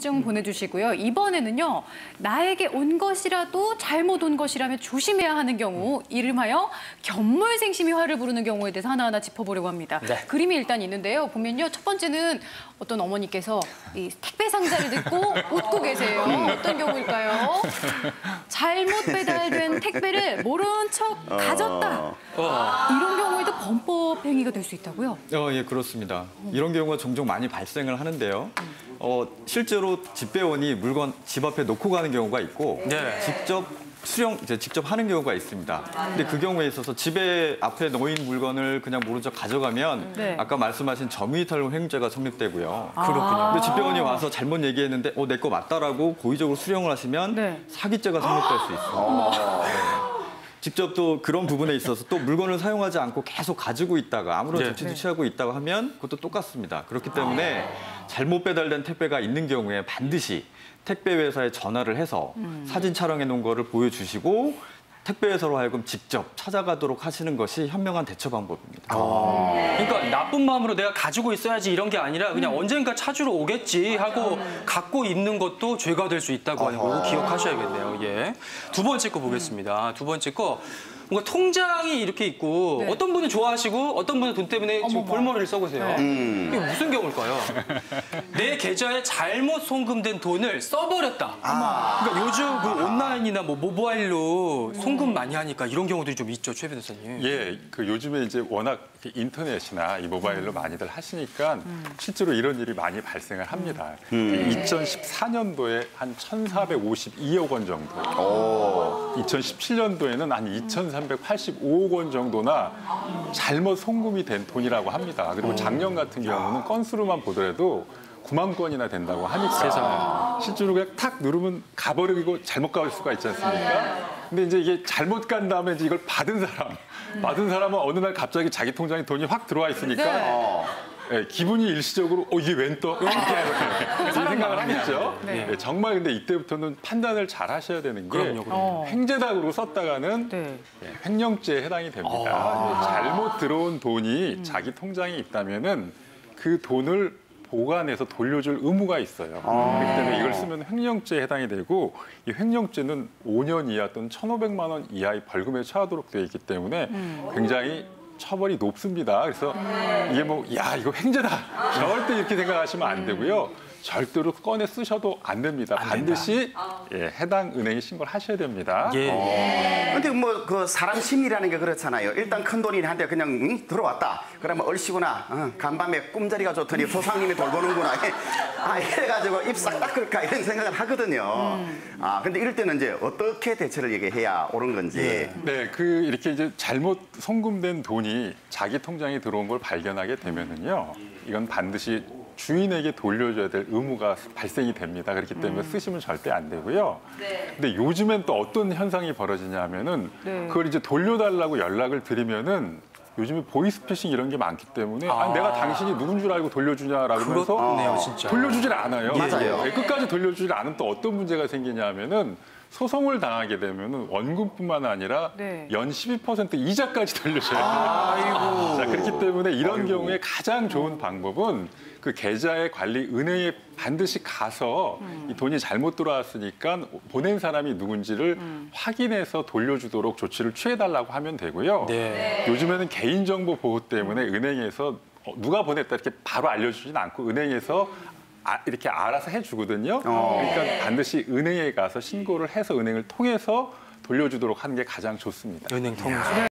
궁금증 보내주시고요. 이번에는요, 나에게 온 것이라도 잘못 온 것이라면 조심해야 하는 경우, 이름하여 견물생심이 화를 부르는 경우에 대해서 하나하나 짚어보려고 합니다. 네. 그림이 일단 있는데요. 보면요, 첫 번째는 어떤 어머니께서 이 택배 상자를 듣고 웃고 계세요. 어떤 경우일까요? 잘못 배달된 택배를 모른 척 가졌다. 이런 경우에도 범법 행위가 될 수 있다고요? 어, 예, 그렇습니다. 이런 경우가 종종 많이 발생을 하는데요. 어, 실제로 집배원이 물건 집 앞에 놓고 가는 경우가 있고 네. 직접 수령 이제 직접 하는 경우가 있습니다. 근데 그 경우에 있어서 집에 앞에 놓인 물건을 그냥 모른 척 가져가면 네. 아까 말씀하신 점유이탈 횡재가 성립되고요. 그렇군요. 근데 집배원이 와서 잘못 얘기했는데 어, 내 거 맞다라고 고의적으로 수령을 하시면 네. 사기죄가 성립될 수 있습니다. 네. 직접 또 그런 부분에 있어서 또 물건을 사용하지 않고 계속 가지고 있다가 아무런 네. 조치도 취하고 있다고 하면 그것도 똑같습니다. 그렇기 때문에 잘못 배달된 택배가 있는 경우에 반드시 택배 회사에 전화를 해서 사진 촬영해 놓은 거를 보여주시고 택배 회사로 하여금 직접 찾아가도록 하시는 것이 현명한 대처 방법입니다. 그러니까 나쁜 마음으로 내가 가지고 있어야지 이런 게 아니라 그냥 언젠가 찾으러 오겠지 하고 갖고 있는 것도 죄가 될 수 있다고 하는 거 기억하셔야겠네요. 예. 두 번째 거 보겠습니다. 두 번째 거 뭔가 통장이 이렇게 있고 네. 어떤 분은 좋아하시고 어떤 분은 돈 때문에 지금 어머머. 골머리를 써보세요. 이게 무슨 경우일까요? 내 계좌에 잘못 송금된 돈을 써버렸다. 그러니까 요즘 그 온라인이나 뭐 모바일로 송금 많이 하니까 이런 경우들이 좀 있죠, 최 변호사님. 예, 그 요즘에 이제 워낙 인터넷이나 이 모바일로 많이들 하시니까 실제로 이런 일이 많이 발생을 합니다. 2014년도에 한 1,452억 원 정도, 2017년도에는 한 2,385억 원 정도나 잘못 송금이 된 돈이라고 합니다. 그리고 작년 같은 경우는 건수로만 보더라도 9만 건이나 된다고 하니까 실제로 그냥 탁 누르면 가버리고 잘못 갈 수가 있지 않습니까? 근데 이제 이게 잘못 간 다음에 이제 이걸 받은 사람, 받은 사람은 어느 날 갑자기 자기 통장에 돈이 확 들어와 있으니까 네. 예, 기분이 일시적으로 어 이게 웬 또? 이렇게 이 생각을 하겠죠. 네. 예, 정말 근데 이때부터는 판단을 잘 하셔야 되는 게 그럼요, 그럼요. 어. 횡재당으로 썼다가는 네. 예, 횡령죄에 해당이 됩니다. 아. 잘못 들어온 돈이 음. 자기 통장에 있다면은 그 돈을 보관해서 돌려줄 의무가 있어요. 아. 그렇기 때문에 이걸 쓰면 횡령죄에 해당이 되고 이 횡령죄는 5년 이하 또는 1,500만 원 이하의 벌금에 처하도록 되어 있기 때문에 음. 굉장히 처벌이 높습니다. 그래서 이게 뭐 야 이거 횡재다 절대 이렇게 생각하시면 안 되고요. 절대로 꺼내 쓰셔도 안 됩니다. 반드시 예, 해당 은행에 신고를 하셔야 됩니다. 예. 근데 뭐 그 사람 심리라는 게 그렇잖아요. 일단 큰 돈이 한테 그냥 응, 들어왔다. 그러면 얼씨구나. 어, 간밤에 꿈자리가 좋더니 소상님이 돌보는구나. 아 이래가지고 입 싹 닦을까 이런 생각을 하거든요. 아 근데 이럴 때는 이제 어떻게 대처를 얘기해야 옳은 건지. 네, 그 이렇게 이제 잘못 송금된 돈이 자기 통장에 들어온 걸 발견하게 되면은요, 이건 반드시 주인에게 돌려줘야 될 의무가 발생이 됩니다. 그렇기 때문에 쓰시면 절대 안 되고요. 근데 요즘엔 또 어떤 현상이 벌어지냐면은 네. 그걸 이제 돌려달라고 연락을 드리면은 요즘에 보이스피싱 이런 게 많기 때문에 아, 아. 내가 당신이 누군 줄 알고 돌려주냐라고 그렇네요, 진짜. 돌려주질 않아요. 맞아요. 예, 끝까지 돌려주질 않으면 또 어떤 문제가 생기냐면은 소송을 당하게 되면은 원금뿐만 아니라 네. 연 12% 이자까지 돌려줘야 돼요. 자, 그렇기 때문에 이런 경우에 가장 좋은 방법은 그 계좌의 관리 은행에 반드시 가서 이 돈이 잘못 들어왔으니까 보낸 사람이 누군지를 확인해서 돌려주도록 조치를 취해달라고 하면 되고요. 네. 요즘에는 개인정보 보호 때문에 은행에서 어, 누가 보냈다 이렇게 바로 알려주진 않고 은행에서 아, 이렇게 알아서 해주거든요. 그러니까 반드시 은행에 가서 신고를 해서 은행을 통해서 돌려주도록 하는 게 가장 좋습니다. 은행 통해서.